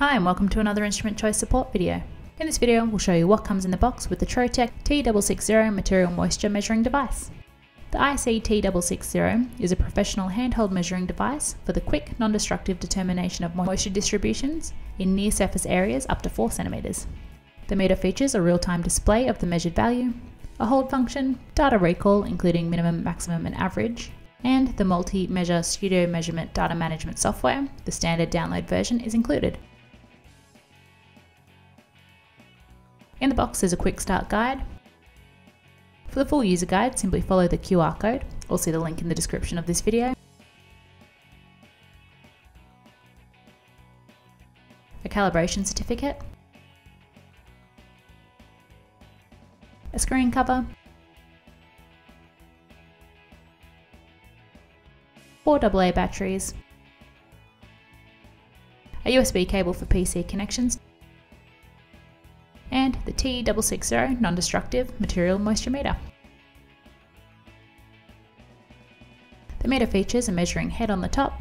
Hi and welcome to another instrument choice support video. In this video we'll show you what comes in the box with the Trotec T660 material moisture measuring device. The IC T660 is a professional handheld measuring device for the quick, non-destructive determination of moisture distributions in near surface areas up to 4 cm. The meter features a real-time display of the measured value, a hold function, data recall including minimum, maximum and average, and the multi-measure studio measurement data management software, the standard download version is included. In the box there's a quick start guide. For the full user guide, simply follow the QR code. Or see the link in the description of this video. A calibration certificate, a screen cover, four AA batteries, a USB cable for PC connections, and the T660 non-destructive material moisture meter. The meter features a measuring head on the top,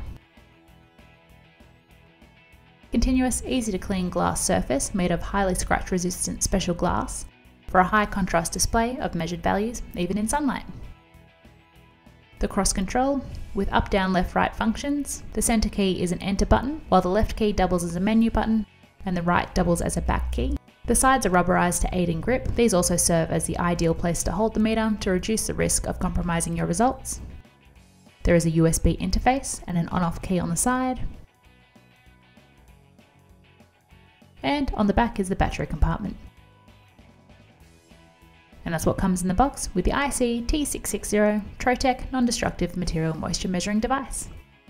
continuous easy to clean glass surface made of highly scratch resistant special glass for a high contrast display of measured values even in sunlight. The cross control with up down left right functions, the center key is an enter button while the left key doubles as a menu button and the right doubles as a back key. The sides are rubberized to aid in grip. These also serve as the ideal place to hold the meter to reduce the risk of compromising your results. There is a USB interface and an on-off key on the side. And on the back is the battery compartment. And that's what comes in the box with the IC T660 Trotec non-destructive material moisture measuring device.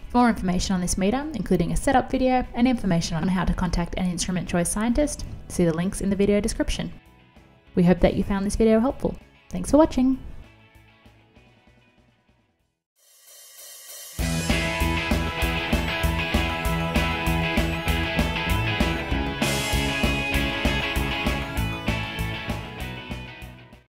For more information on this meter, including a setup video and information on how to contact an instrument choice scientist, see the links in the video description. We hope that you found this video helpful. Thanks for watching!